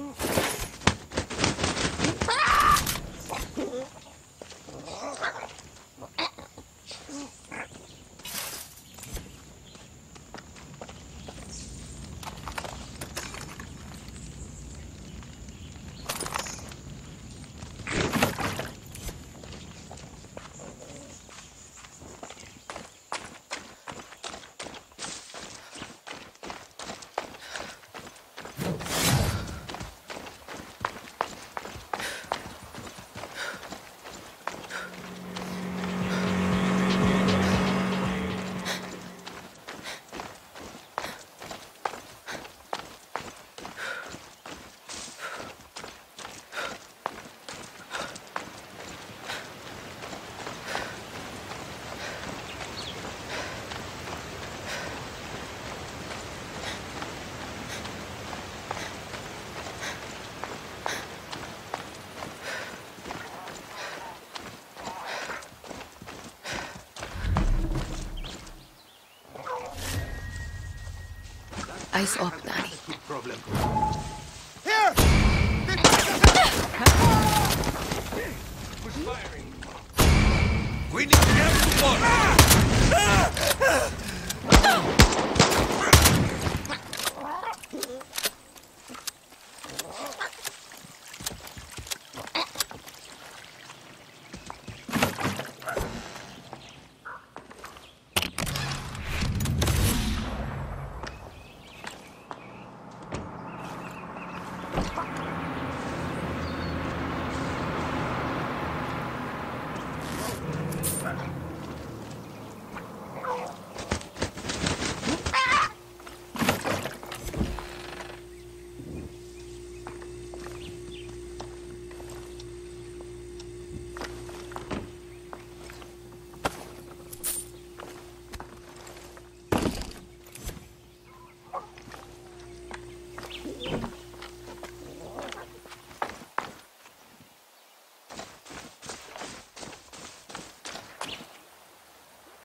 Eyes up, Danny. Problem. Here! We need to get to one.